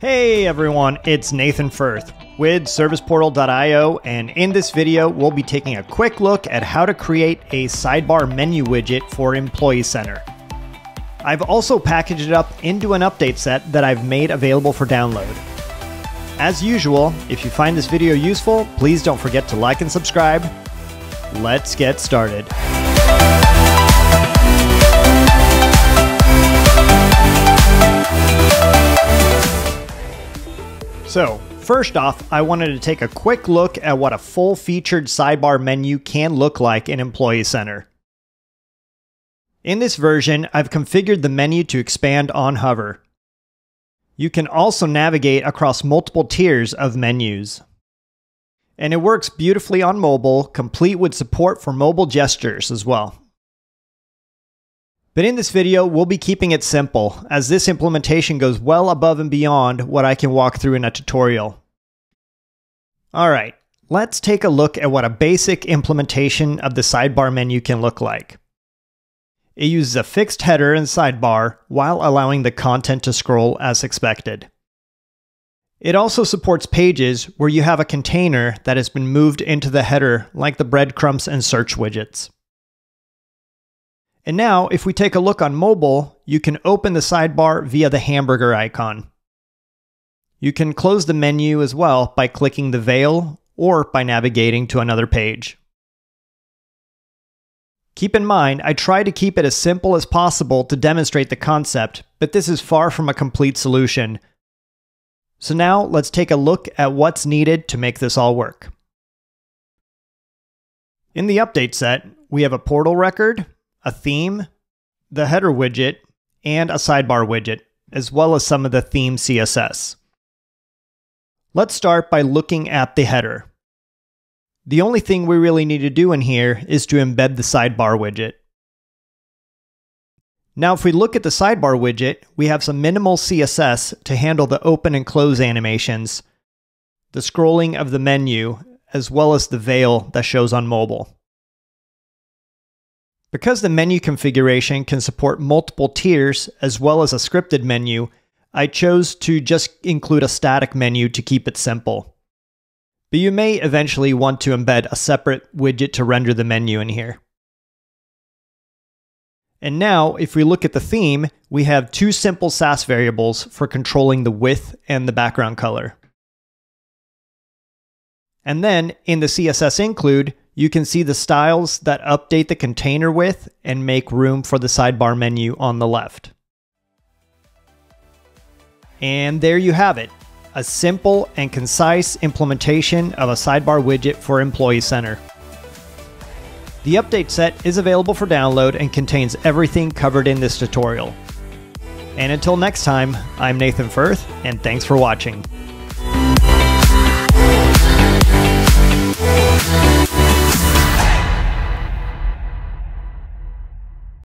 Hey everyone, it's Nathan Firth with ServicePortal.io, and in this video, we'll be taking a quick look at how to create a sidebar menu widget for Employee Center. I've also packaged it up into an update set that I've made available for download. As usual, if you find this video useful, please don't forget to like and subscribe. Let's get started. So, first off, I wanted to take a quick look at what a full featured sidebar menu can look like in Employee Center. In this version, I've configured the menu to expand on hover. You can also navigate across multiple tiers of menus. And it works beautifully on mobile, complete with support for mobile gestures as well. But in this video, we'll be keeping it simple, as this implementation goes well above and beyond what I can walk through in a tutorial. Alright, let's take a look at what a basic implementation of the sidebar menu can look like. It uses a fixed header and sidebar while allowing the content to scroll as expected. It also supports pages where you have a container that has been moved into the header like the breadcrumbs and search widgets. And now, if we take a look on mobile, you can open the sidebar via the hamburger icon. You can close the menu as well by clicking the veil or by navigating to another page. Keep in mind, I try to keep it as simple as possible to demonstrate the concept, but this is far from a complete solution. So now let's take a look at what's needed to make this all work. In the update set, we have a portal record, a theme, the header widget, and a sidebar widget, as well as some of the theme CSS. Let's start by looking at the header. The only thing we really need to do in here is to embed the sidebar widget. Now if we look at the sidebar widget, we have some minimal CSS to handle the open and close animations, the scrolling of the menu, as well as the veil that shows on mobile. Because the menu configuration can support multiple tiers as well as a scripted menu, I chose to just include a static menu to keep it simple. But you may eventually want to embed a separate widget to render the menu in here. And now, if we look at the theme, we have two simple Sass variables for controlling the width and the background color. And then, in the CSS include, you can see the styles that update the container width and make room for the sidebar menu on the left. And there you have it, a simple and concise implementation of a sidebar widget for Employee Center. The update set is available for download and contains everything covered in this tutorial. And until next time, I'm Nathan Firth, and thanks for watching.